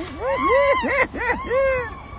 Ha ha ha ha ha!